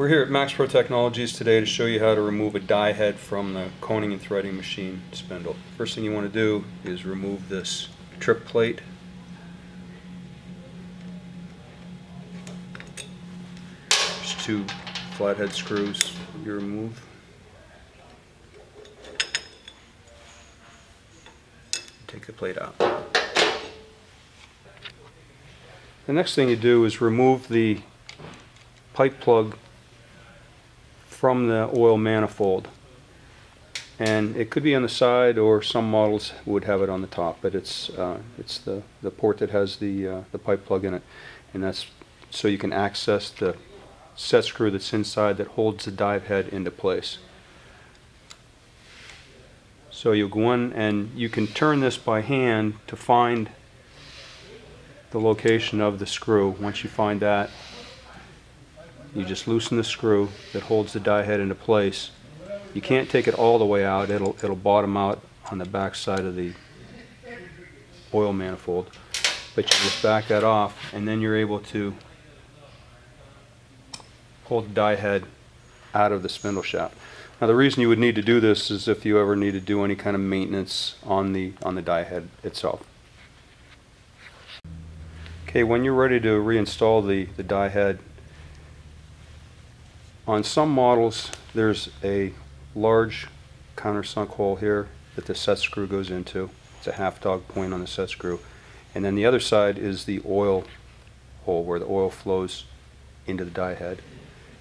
We're here at Maxpro Technologies today to show you how to remove a die head from the coning and threading machine spindle. First thing you want to do is remove this trip plate. There's two flathead screws you remove. Take the plate out. The next thing you do is remove the pipe plug from the oil manifold. And it could be on the side or some models would have it on the top, but it's uh, it's the, the port that has the, uh, the pipe plug in it. And that's so you can access the set screw that's inside that holds the die head into place. So you go in and you can turn this by hand to find the location of the screw. Once you find that, you just loosen the screw that holds the die head into place. You can't take it all the way out. It'll it'll bottom out on the back side of the oil manifold. But you just back that off and then you're able to pull the die head out of the spindle shaft. Now the reason you would need to do this is if you ever need to do any kind of maintenance on the on the die head itself. Okay, when you're ready to reinstall the, the die head, on some models there's a large countersunk hole here that the set screw goes into. It's a half dog point on the set screw. And then the other side is the oil hole where the oil flows into the die head.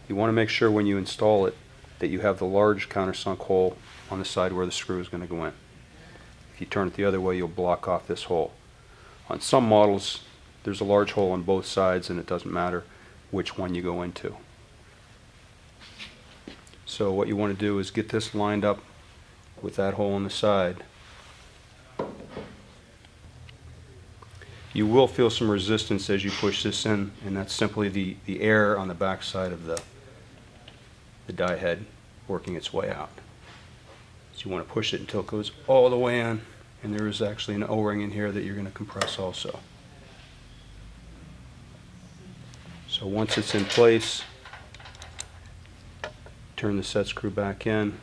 You want to make sure when you install it that you have the large countersunk hole on the side where the screw is going to go in. If you turn it the other way, you'll block off this hole. On some models, there's a large hole on both sides and it doesn't matter which one you go into. So what you want to do is get this lined up with that hole on the side. You will feel some resistance as you push this in and that's simply the, the air on the back side of the, the die head working its way out. So you want to push it until it goes all the way in and there is actually an O-ring in here that you're going to compress also. So once it's in place, turn the set screw back in.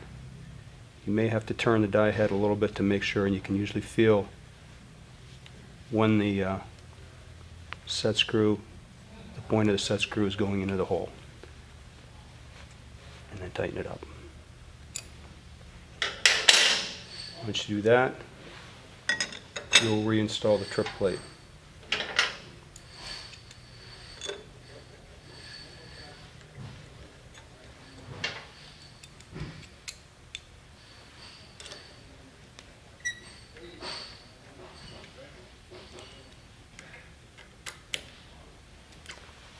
You may have to turn the die head a little bit to make sure, and you can usually feel when the uh, set screw, the point of the set screw is going into the hole. And then tighten it up. Once you do that, you'll reinstall the trip plate.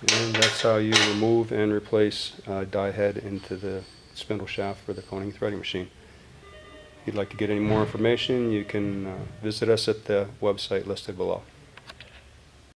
And that's how you remove and replace uh, die head into the spindle shaft for the coning threading machine. If you'd like to get any more information, you can uh, visit us at the website listed below.